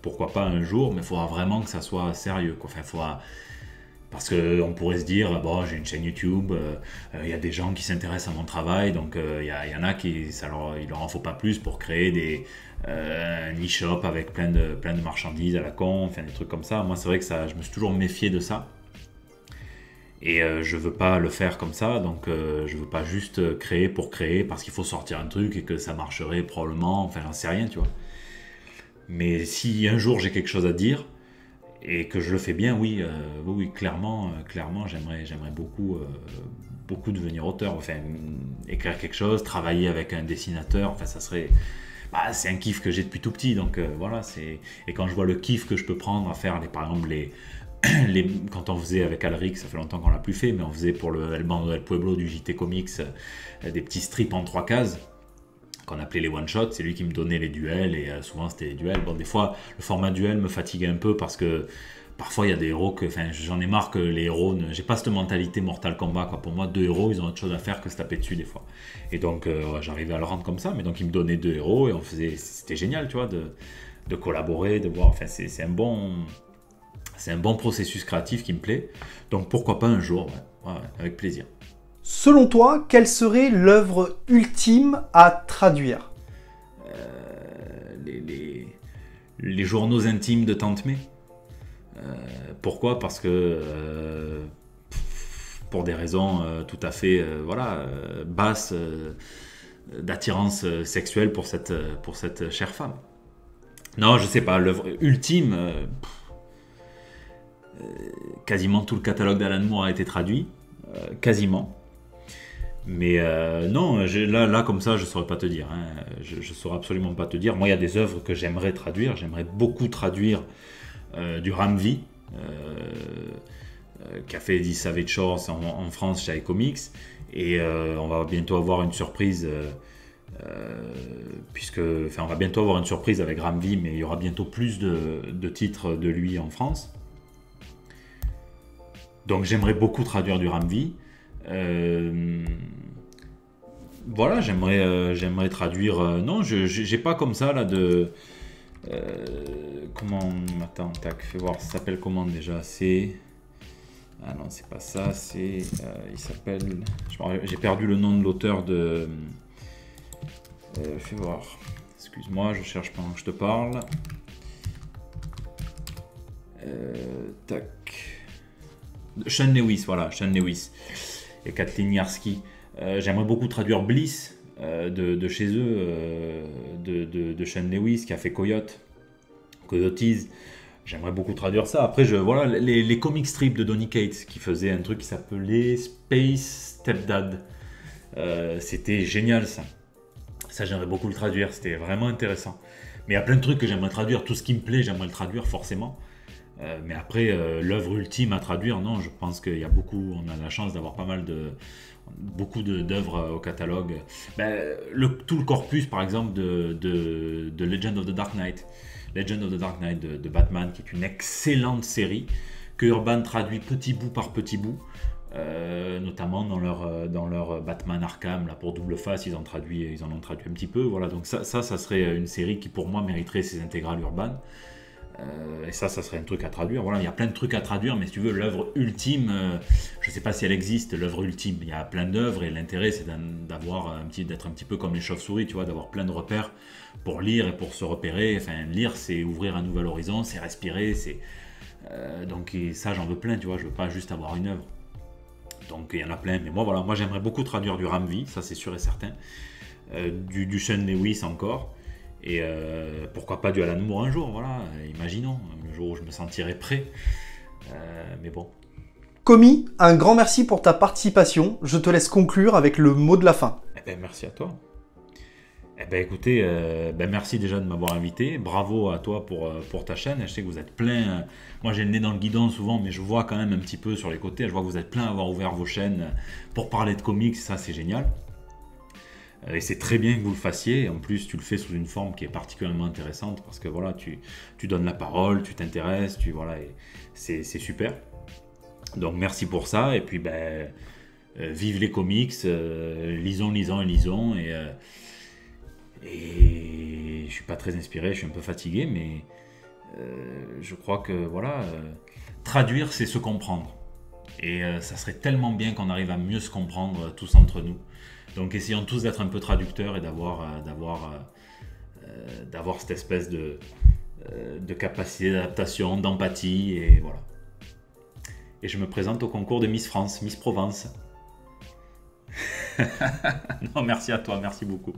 pourquoi pas un jour, mais il faudra vraiment que ça soit sérieux. Faudra, parce qu'on pourrait se dire, bon, j'ai une chaîne YouTube, euh, euh, il y a des gens qui s'intéressent à mon travail, donc euh, il y, en a qui, ça leur, il leur en faut pas plus pour créer des, un e-shop avec plein de, plein marchandises à la con, des trucs comme ça. Moi, c'est vrai que ça, je me suis toujours méfié de ça. Et je veux pas le faire comme ça, donc je veux pas juste créer pour créer parce qu'il faut sortir un truc et que ça marcherait probablement, enfin j'en sais rien, tu vois. Mais si un jour j'ai quelque chose à dire, et que je le fais bien, oui, euh, oui, clairement, euh, clairement, j'aimerais, j'aimerais beaucoup, euh, beaucoup devenir auteur, enfin, écrire quelque chose, travailler avec un dessinateur, enfin, ça serait, bah, c'est un kiff que j'ai depuis tout petit, donc voilà, c'est, et quand je vois le kiff que je peux prendre à faire, les, par exemple, les, <clears throat> quand on faisait avec Alric, ça fait longtemps qu'on l'a plus fait, mais on faisait pour le El Bando del Pueblo du JT Comics des petits strips en trois cases qu'on appelait les one-shots, c'est lui qui me donnait les duels et euh, souvent c'était les duels. Bon, des fois, le format duel me fatiguait un peu parce que parfois il y a des héros que, enfin, j'en ai marre que les héros, ne... j'ai pas cette mentalité Mortal Kombat quoi. Pour moi, deux héros, ils ont autre chose à faire que se taper dessus des fois. Et donc euh, j'arrivais à le rendre comme ça, mais donc il me donnait deux héros et on faisait, c'était génial, tu vois, de collaborer, de voir. Enfin, c'est un bon, c'est un bon processus créatif qui me plaît. Donc pourquoi pas un jour, avec plaisir. Selon toi, quelle serait l'œuvre ultime à traduire? Euh, les, journaux intimes de Tante May. Euh, pourquoi? Parce que euh, pour des raisons tout à fait voilà, basses d'attirance sexuelle pour cette, pour cette chère femme. Non, je sais pas, l'œuvre ultime, quasiment tout le catalogue d'Alan Moore a été traduit, quasiment. Mais euh, non, là, là, comme ça, je ne saurais pas te dire. Hein. Je ne saurais absolument pas te dire. Moi, il y a des œuvres que j'aimerais traduire. J'aimerais beaucoup traduire euh, du Ramvi, euh, qui a fait Eddie Savage Shores en, France chez iComics. Et on va bientôt avoir une surprise, puisque, on va bientôt avoir une surprise avec Ramvi, mais il y aura bientôt plus de titres de lui en France. Donc j'aimerais beaucoup traduire du Ramvi. Euh, voilà, j'aimerais, euh, traduire. Euh, non, je j'ai pas comme ça là de comment. Attends, tac, fais voir, ça s'appelle comment déjà C'est. Ah non, c'est pas ça, c'est. il s'appelle. J'ai perdu le nom de l'auteur de. fais voir. Excuse-moi, je cherche pendant que je te parle. tac. Sean Lewis, voilà, Sean Lewis et Kathleen Yarski. Euh, j'aimerais beaucoup traduire Bliss euh, de, chez eux, euh, de, de, Sean Lewis qui a fait Coyote, Coyotes. J'aimerais beaucoup traduire ça. Après, je, voilà, les, les comic strips de Donny Cates qui faisait un truc qui s'appelait Space Stepdad. c'était génial ça. Ça, j'aimerais beaucoup le traduire. C'était vraiment intéressant. Mais il y a plein de trucs que j'aimerais traduire. Tout ce qui me plaît, j'aimerais le traduire forcément. Euh, mais après, euh, l'œuvre ultime à traduire, non, je pense qu'il y a beaucoup, on a la chance d'avoir pas mal de beaucoup d'œuvres euh, au catalogue. Ben, tout le corpus, par exemple, de, de, Legend of the Dark Knight, Legend of the Dark Knight de, Batman, qui est une excellente série que Urban traduit petit bout par petit bout. notamment dans leur, dans leur Batman Arkham, là pour double face, ils, ont traduit, ils en ont traduit un petit peu. Voilà, donc ça, ça, ça serait une série qui pour moi mériterait ses intégrales urbaines. Euh, et ça, ça serait un truc à traduire. Voilà, il y a plein de trucs à traduire, mais si tu veux, l'œuvre ultime, euh, je ne sais pas si elle existe, l'œuvre ultime. Il y a plein d'œuvres et l'intérêt, c'est d'avoir un petit, d'être un petit peu comme les chauves-souris, tu vois, d'avoir plein de repères pour lire et pour se repérer. Enfin, lire, c'est ouvrir un nouvel horizon, c'est respirer, c'est euh, donc ça, j'en veux plein, tu vois. Je veux pas juste avoir une œuvre. Donc il y en a plein, mais moi, voilà, moi j'aimerais beaucoup traduire du Ramvi, ça c'est sûr et certain. du, du Sean Lewis encore. Et euh, pourquoi pas du Alan Moore un jour, voilà, imaginons, le jour où je me sentirai prêt. Euh, mais bon. Comi, un grand merci pour ta participation. Je te laisse conclure avec le mot de la fin. Eh ben, merci à toi. Eh ben, écoutez, euh, ben, merci déjà de m'avoir invité. Bravo à toi pour, pour ta chaîne. Je sais que vous êtes plein. Moi, j'ai le nez dans le guidon souvent, mais je vois quand même un petit peu sur les côtés. Je vois que vous êtes plein à avoir ouvert vos chaînes pour parler de comics. Ça, c'est génial. Euh, et c'est très bien que vous le fassiez. En plus, tu le fais sous une forme qui est particulièrement intéressante parce que voilà, tu, tu donnes la parole, tu t'intéresses, tu voilà, c'est super. Donc merci pour ça. Et puis ben, euh, vive les comics, euh, lisons, lisons et lisons. Et, et je suis pas très inspiré, je suis un peu fatigué, mais je crois que voilà, traduire c'est se comprendre. Et ça serait tellement bien qu'on arrive à mieux se comprendre tous entre nous. Donc essayons tous d'être un peu traducteurs et d'avoir, euh, euh, euh, cette espèce de, de capacité d'adaptation, d'empathie et voilà. Et je me présente au concours de Miss France, Miss Provence. <laughs> non, merci à toi, merci beaucoup.